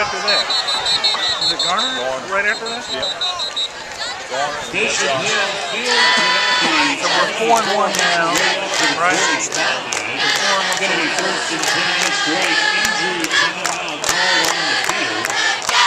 after that? Is it Garner? Garner. Right after that? Yep. Garner, Bishop Johnson. So we're four and one now.